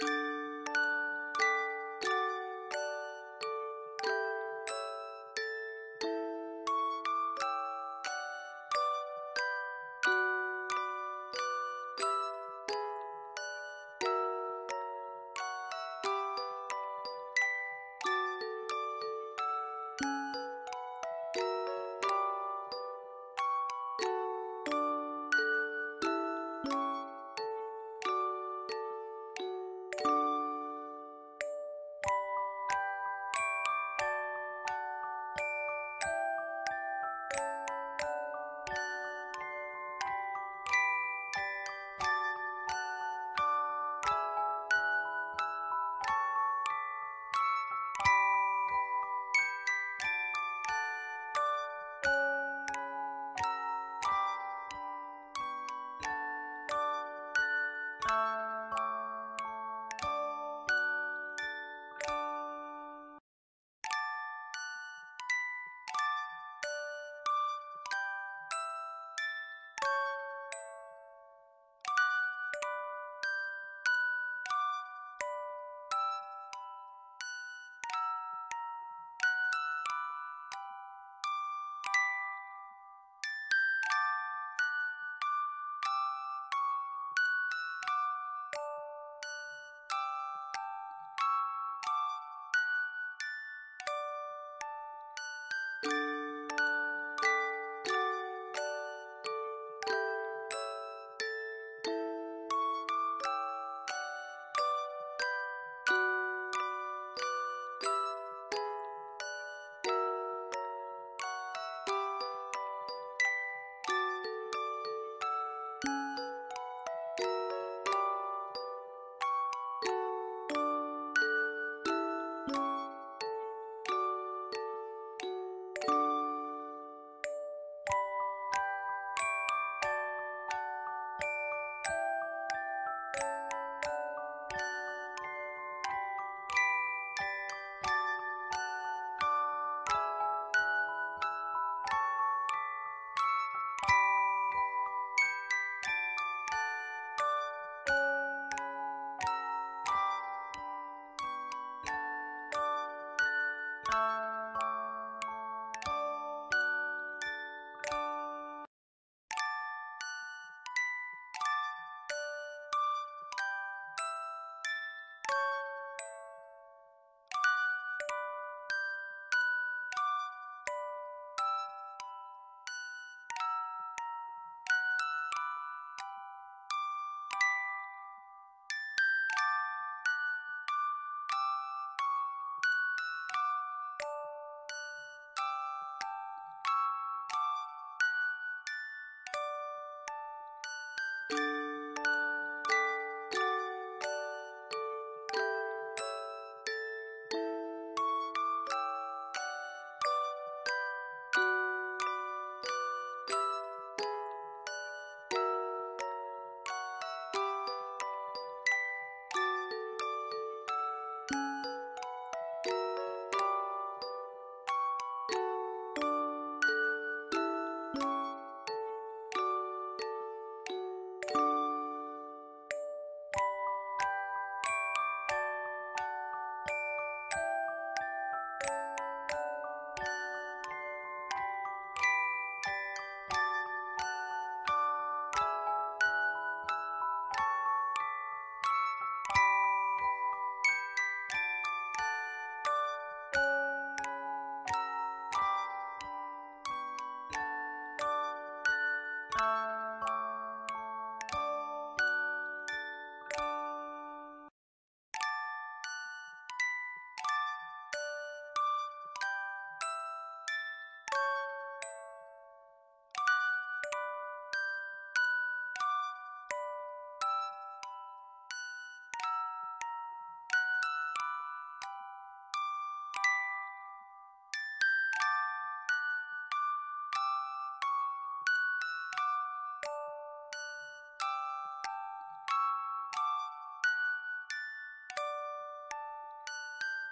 you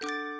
you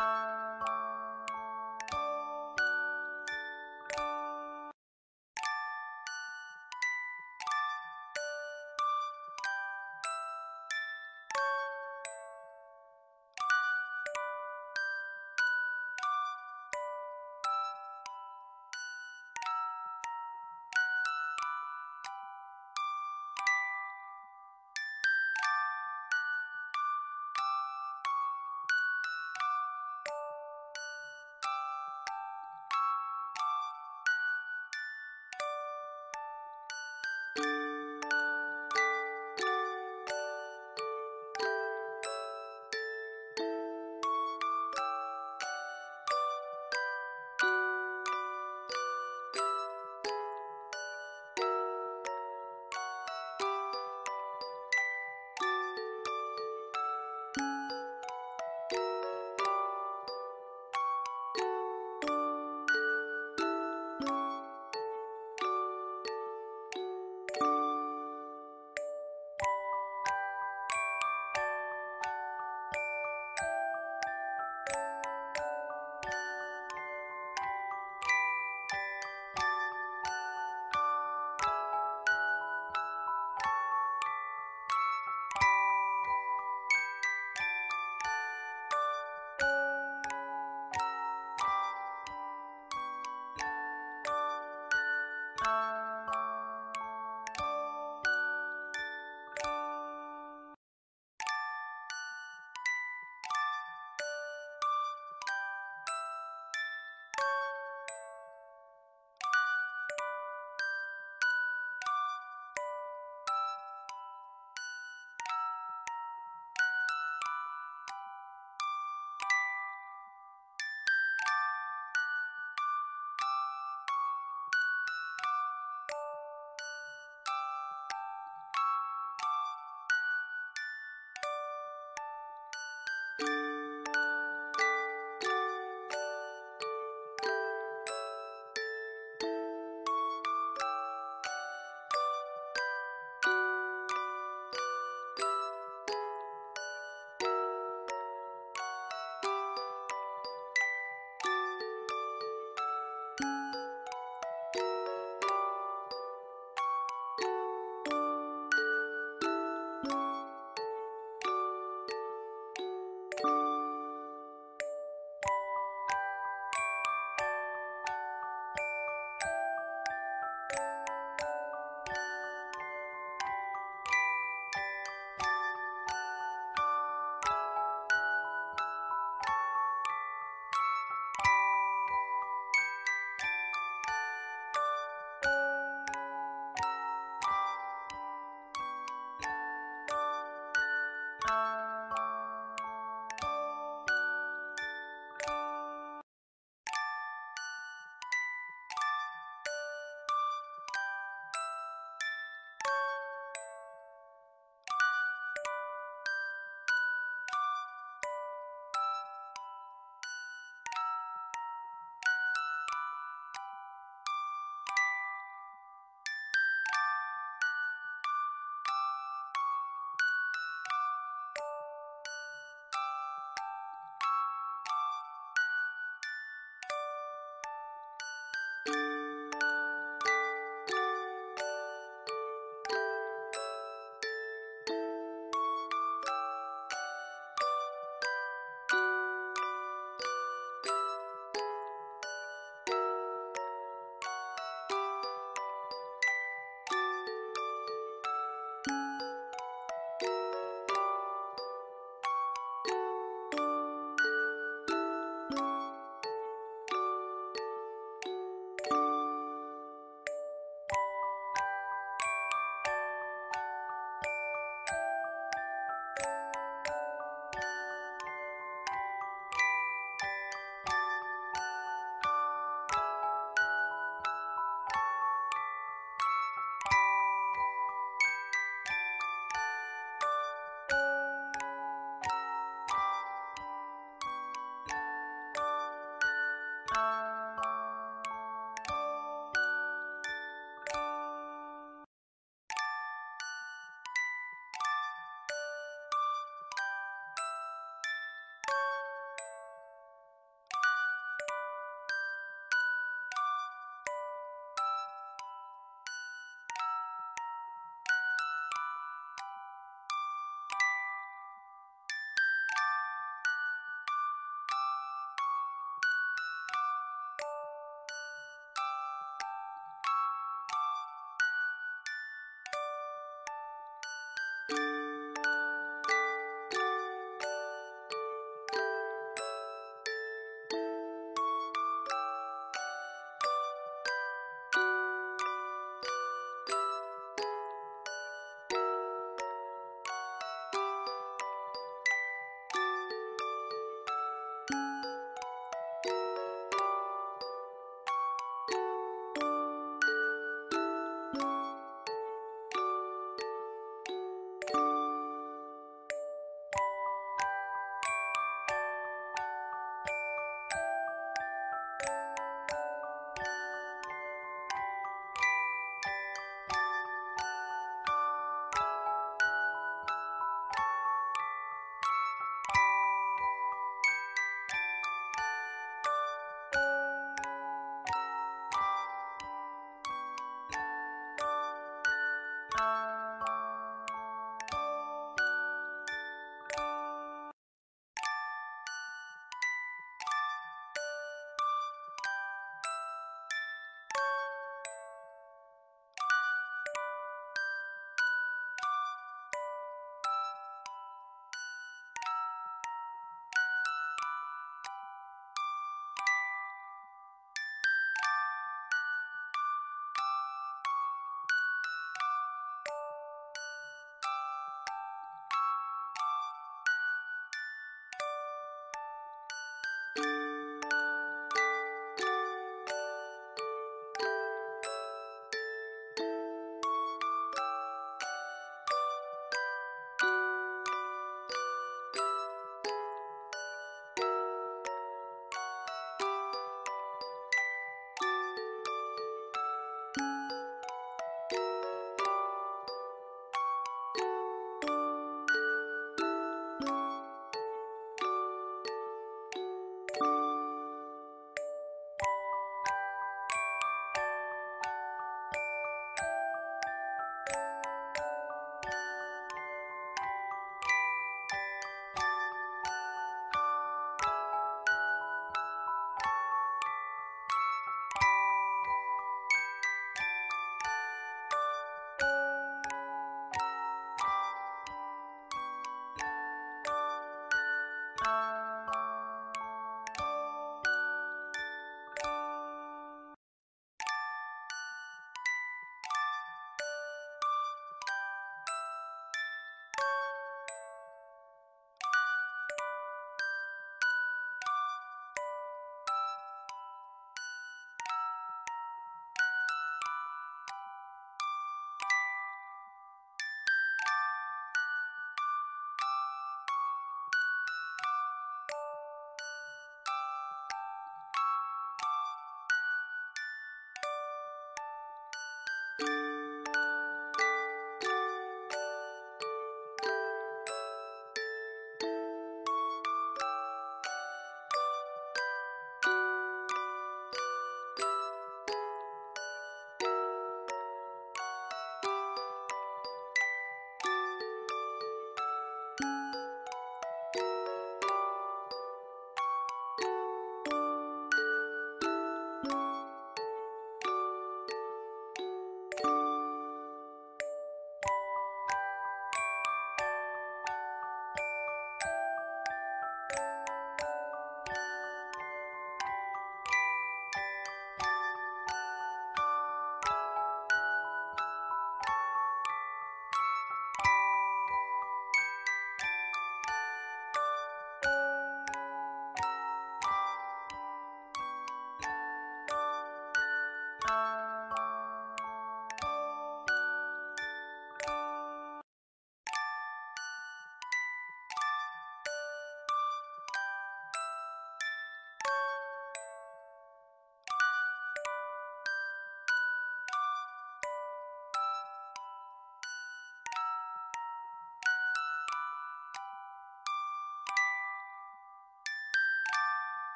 you.